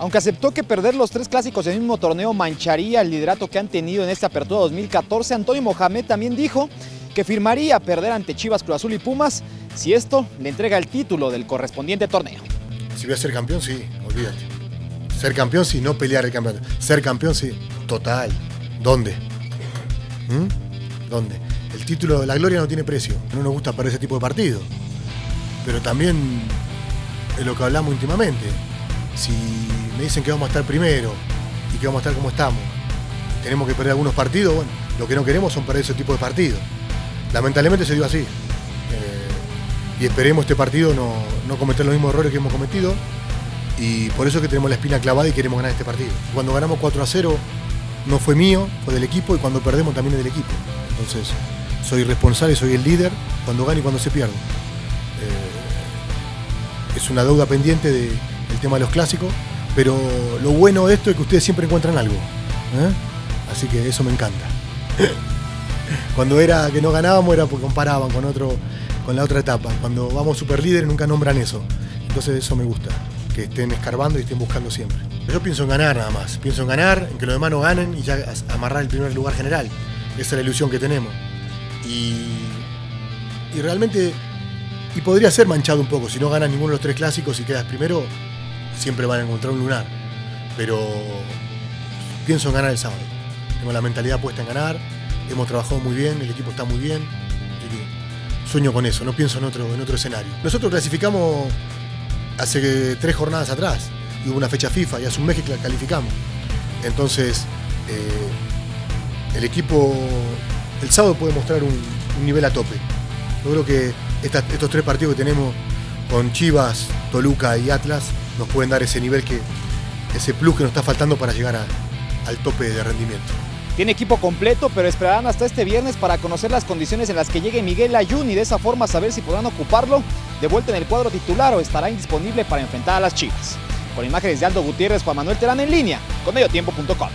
Aunque aceptó que perder los tres clásicos en el mismo torneo mancharía el liderato que han tenido en esta apertura 2014, Antonio Mohamed también dijo que firmaría perder ante Chivas, Cruz Azul y Pumas si esto le entrega el título del correspondiente torneo. Si voy a ser campeón, sí, olvídate. Ser campeón, sí, no pelear el campeonato. Ser campeón, sí, total. ¿Dónde? ¿Mm? ¿Dónde? El título la gloria no tiene precio. No nos gusta perder ese tipo de partido. Pero también es lo que hablamos íntimamente. Si me dicen que vamos a estar primero y que vamos a estar como estamos, tenemos que perder algunos partidos, bueno, lo que no queremos son perder ese tipo de partidos. Lamentablemente se dio así. Eh, y esperemos este partido no, no cometer los mismos errores que hemos cometido. Y por eso es que tenemos la espina clavada y queremos ganar este partido. Cuando ganamos 4 a 0 no fue mío, fue del equipo y cuando perdemos también es del equipo. Entonces, soy responsable, soy el líder cuando gana y cuando se pierde. Eh, es una deuda pendiente del tema de los clásicos, pero lo bueno de esto es que ustedes siempre encuentran algo. ¿eh? Así que eso me encanta. Cuando era que no ganábamos era porque comparaban con otro, con la otra etapa. Cuando vamos super líderes nunca nombran eso. Entonces eso me gusta, que estén escarbando y estén buscando siempre. Yo pienso en ganar nada más, pienso en ganar, en que los demás no ganen y ya amarrar el primer lugar general. Esa es la ilusión que tenemos. Y, y realmente, y podría ser manchado un poco, si no ganas ninguno de los tres clásicos y quedas primero, siempre van a encontrar un lunar. Pero pienso en ganar el sábado. Tengo la mentalidad puesta en ganar, hemos trabajado muy bien, el equipo está muy bien. sueño con eso, no pienso en otro, en otro escenario. Nosotros clasificamos hace tres jornadas atrás y hubo una fecha FIFA y hace un mes que calificamos. Entonces, eh, el equipo el sábado puede mostrar un, nivel a tope. Yo creo que estos tres partidos que tenemos con Chivas, Toluca y Atlas nos pueden dar ese nivel que, ese plus que nos está faltando para llegar al tope de rendimiento. Tiene equipo completo, pero esperarán hasta este viernes para conocer las condiciones en las que llegue Miguel Ayun y de esa forma saber si podrán ocuparlo de vuelta en el cuadro titular o estará indisponible para enfrentar a las Chivas. Con imágenes de Aldo Gutiérrez, Juan Manuel Terán en línea con mediotiempo.com.